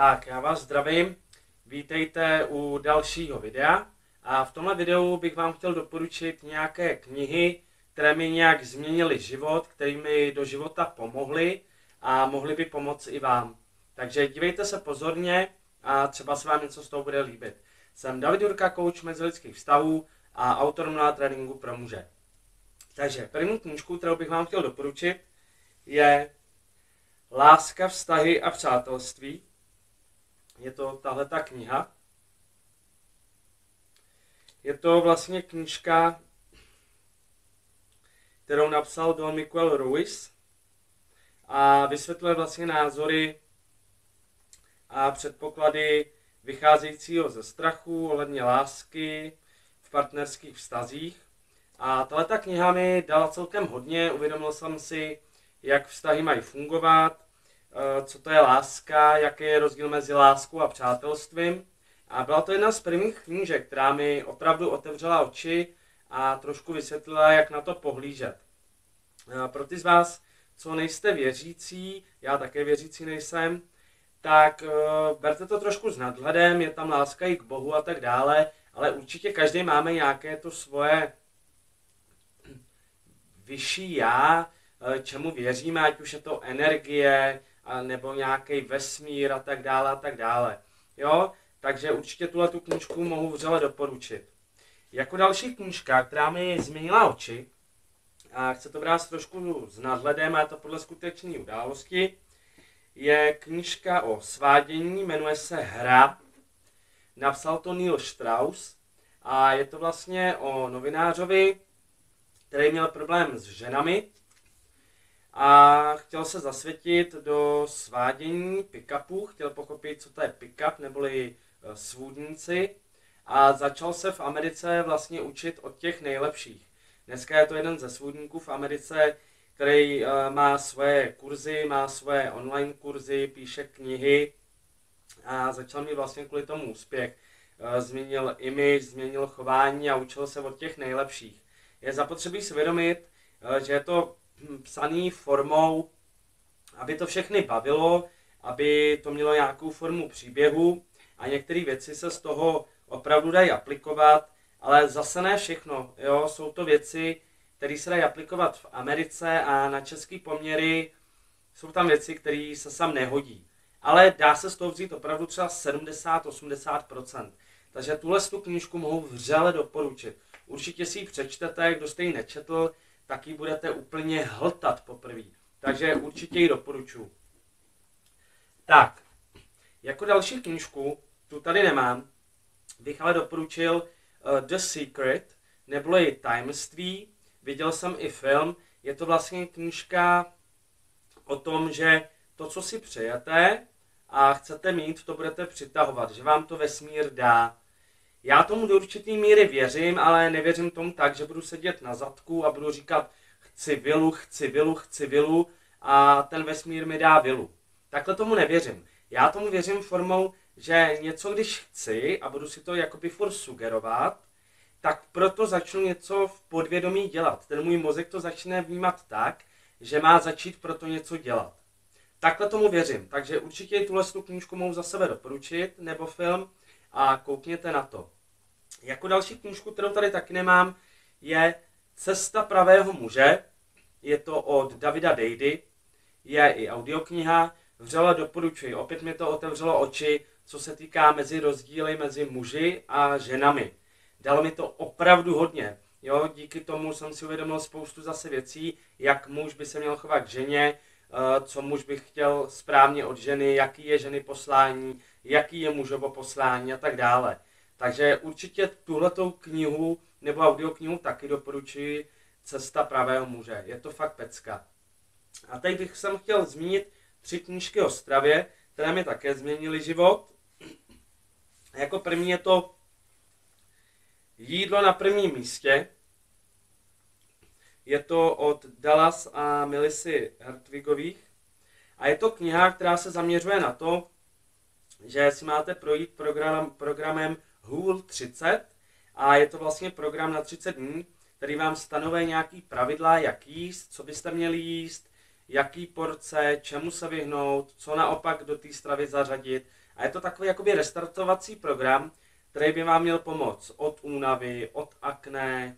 Tak, já vás zdravím. Vítejte u dalšího videa. A v tomhle videu bych vám chtěl doporučit nějaké knihy, které mi nějak změnily život, které mi do života pomohly a mohly by pomoct i vám. Takže dívejte se pozorně a třeba se vám něco z toho bude líbit. Jsem David Jurka, coach mezilidských vztahů a autor mnoha tréninku pro muže. Takže první knížku, kterou bych vám chtěl doporučit, je Láska, vztahy a přátelství. Je to tahle ta kniha. Je to vlastně knížka, kterou napsal Don Miguel Ruiz a vysvětluje vlastně názory a předpoklady vycházejícího ze strachu ohledně lásky v partnerských vztazích. A tahle kniha mi dala celkem hodně, uvědomil jsem si, jak vztahy mají fungovat, co to je láska, jaký je rozdíl mezi láskou a přátelstvím. A byla to jedna z prvních knížek, která mi opravdu otevřela oči a trošku vysvětlila, jak na to pohlížet. Eh, pro ty z vás, co nejste věřící, já také věřící nejsem, tak uh, berte to trošku s nadhledem, je tam láska i k Bohu a tak dále, ale určitě každý máme nějaké to svoje vyšší já, eh, čemu věříme, ať už je to energie, nebo nějaký vesmír a tak dále a tak dále. Jo? Takže určitě tuhle tu knížku mohu vřele doporučit. Jako další knížka, která mi změnila oči, a chce to brát trošku s nadhledem, a to podle skutečné události, je knížka o svádění, jmenuje se Hra. Napsal to Neil Strauss a je to vlastně o novinářovi, který měl problém s ženami a chtěl se zasvětit do svádění pick-upů, chtěl pochopit, co to je pick-up, neboli e, svůdníci a začal se v Americe vlastně učit od těch nejlepších. Dneska je to jeden ze svůdníků v Americe, který uh, má svoje kurzy, má svoje online kurzy, píše knihy a začal mi vlastně kvůli tomu úspěch. Uh, změnil image, změnil chování a učil se od těch nejlepších. Je zapotřebí si vědomit, že je to psaný formou, aby to všechny bavilo, aby to mělo nějakou formu příběhu a některé věci se z toho opravdu dají aplikovat, ale zase ne všechno. Jo? Jsou to věci, které se dají aplikovat v Americe a na české poměry jsou tam věci, které se sam nehodí. Ale dá se z toho vzít opravdu třeba 70-80%. Takže tuhle tu knížku mohu vřele doporučit. Určitě si ji přečtete, kdo jste ji nečetl, tak ji budete úplně hltat poprvé. Takže určitě ji doporučuji. Tak, jako další knížku, tu tady nemám, bych ale doporučil uh, The Secret, neboli tajemství viděl jsem i film, je to vlastně knížka o tom, že to, co si přejete a chcete mít, to budete přitahovat, že vám to vesmír dá. Já tomu do určitý míry věřím, ale nevěřím tomu tak, že budu sedět na zadku a budu říkat chci vilu, chci vilu, chci vilu a ten vesmír mi dá vilu. Takhle tomu nevěřím. Já tomu věřím formou, že něco když chci a budu si to jakoby furt sugerovat, tak proto začnu něco v podvědomí dělat. Ten můj mozek to začne vnímat tak, že má začít proto něco dělat. Takhle tomu věřím, takže určitě tuhle tu knížku mohu za sebe doporučit, nebo film, a koukněte na to. Jako další knížku, kterou tady taky nemám, je Cesta pravého muže. Je to od Davida Dejdy, je i audiokniha, vřele doporučuji. Opět mi to otevřelo oči, co se týká mezi rozdíly mezi muži a ženami. Dalo mi to opravdu hodně. Jo, díky tomu jsem si uvědomil spoustu zase věcí, jak muž by se měl chovat k ženě, eh, co muž by chtěl správně od ženy, jaký je ženy poslání, jaký je mužovo poslání a tak dále. Takže určitě tuhletou knihu nebo audioknihu taky doporučuji Cesta pravého muže. Je to fakt pecka. A teď bych jsem chtěl zmínit tři knížky o stravě, které mi také změnily život. Jako první je to Jídlo na prvním místě. Je to od Dallas a Melisy Hartwigových. A je to kniha, která se zaměřuje na to, že si máte projít program, programem Hul 30 a je to vlastně program na 30 dní, který vám stanovuje nějaký pravidla, jak jíst, co byste měli jíst, jaký porce, čemu se vyhnout, co naopak do té stravy zařadit A je to takový jakoby restartovací program, který by vám měl pomoct od únavy, od akné,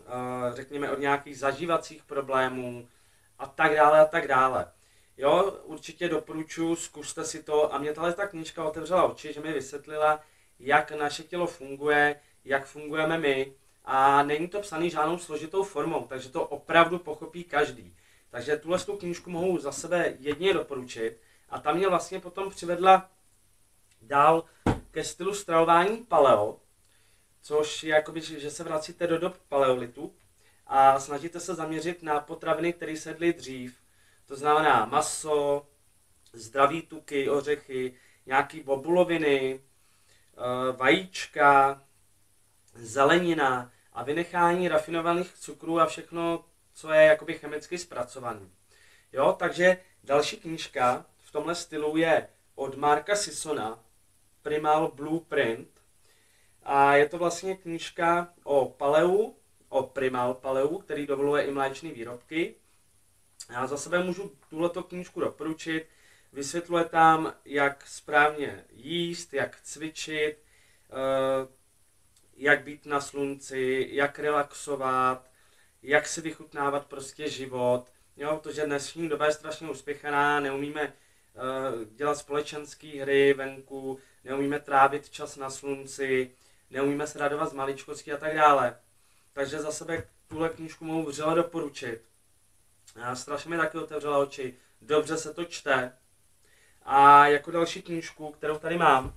eh, řekněme od nějakých zažívacích problémů a tak dále a tak dále. Jo, určitě doporučuji, zkuste si to a mě tahle ta knížka otevřela oči, že mi vysvětlila, jak naše tělo funguje, jak fungujeme my a není to psaný žádnou složitou formou, takže to opravdu pochopí každý. Takže tuhle tu knížku mohu za sebe jedně doporučit a tam mě vlastně potom přivedla dál ke stylu stravování paleo, což je jakoby, že se vracíte do dob paleolitu a snažíte se zaměřit na potraviny, které se jedly dřív. To znamená maso, zdraví tuky, ořechy, nějaký bobuloviny, eh, vajíčka, zelenina a vynechání rafinovaných cukrů a všechno, co je jakoby chemicky zpracovaný. Jo, takže další knížka v tomhle stylu je od Marka Sisona, Primal Blueprint. A je to vlastně knížka o paleu, o Primal paleu, který dovoluje i mléčné výrobky. Já za sebe můžu tuhleto knížku doporučit. Vysvětluje tam, jak správně jíst, jak cvičit, eh, jak být na slunci, jak relaxovat, jak si vychutnávat prostě život. Jo, protože dnešní doba je strašně uspěchaná, neumíme uh, dělat společenské hry venku, neumíme trávit čas na slunci, neumíme se radovat z maličkosti a tak dále. Takže za sebe tuhle knížku mohu vřele doporučit. Strašně mi taky otevřela oči, dobře se to čte. A jako další knížku, kterou tady mám,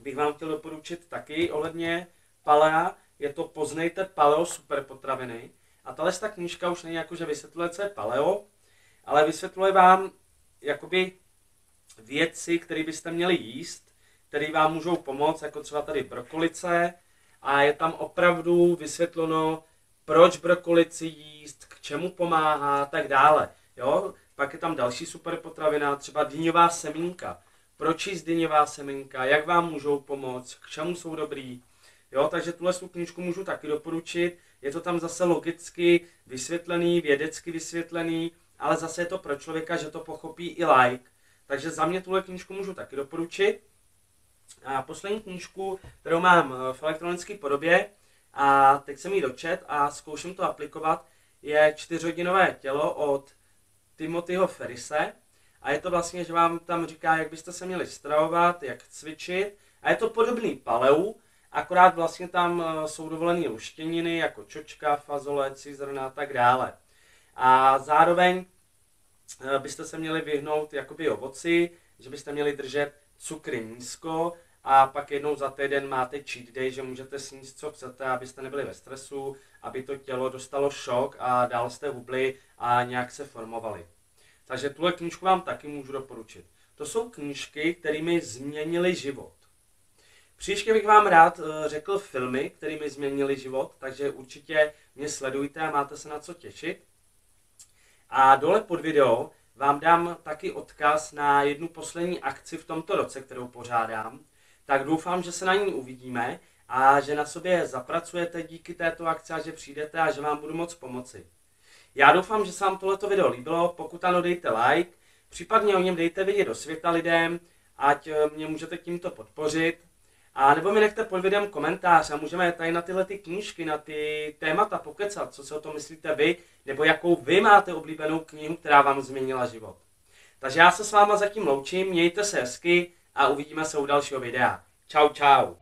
bych vám chtěl doporučit taky ohledně palea, je to Poznejte paleo superpotraviny. A tahle ta knížka už není jako, že vysvětluje, co je paleo, ale vysvětluje vám jakoby věci, které byste měli jíst, které vám můžou pomoct, jako třeba tady brokolice. A je tam opravdu vysvětleno, proč brokolici jíst, čemu pomáhá a tak dále. Jo? Pak je tam další super potravina, třeba dýňová semínka. Proč jíst dýňová semínka, jak vám můžou pomoct, k čemu jsou dobrý. Jo, takže tuhle knížku můžu taky doporučit. Je to tam zase logicky vysvětlený, vědecky vysvětlený, ale zase je to pro člověka, že to pochopí i like. Takže za mě tuhle knížku můžu taky doporučit. A poslední knížku, kterou mám eh, v elektronické podobě, a teď jsem ji dočet a zkouším to aplikovat, je čtyřhodinové tělo od Timothyho Ferrise. A je to vlastně, že vám tam říká, jak byste se měli stravovat, jak cvičit. A je to podobný paleu, akorát vlastně tam eh, jsou dovolené luštěniny, jako čočka, fazole, cizrna a tak dále. A zároveň eh, byste se měli vyhnout jakoby ovoci, že byste měli držet cukry nízko a pak jednou za týden máte cheat day, že můžete sníst, co chcete, abyste nebyli ve stresu, aby to tělo dostalo šok a dál jste hubli a nějak se formovali. Takže tuhle knížku vám taky můžu doporučit. To jsou knížky, které mi změnily život. Příště bych vám rád eh, řekl filmy, které mi změnily život, takže určitě mě sledujte a máte se na co těšit. A dole pod video vám dám taky odkaz na jednu poslední akci v tomto roce, kterou pořádám. Tak doufám, že se na ní uvidíme a že na sobě zapracujete díky této akci a že přijdete a že vám budu moc pomoci. Já doufám, že se vám tohleto video líbilo, pokud ano dejte like, případně o něm dejte vidět do světa lidem, ať eh, mě můžete tímto podpořit. A nebo mi nechte pod videem komentář a můžeme tady na tyhle ty knížky, na ty témata pokecat, co si o tom myslíte vy, nebo jakou vy máte oblíbenou knihu, která vám změnila život. Takže já se s váma zatím loučím, mějte se hezky a uvidíme se u dalšího videa. Čau, čau.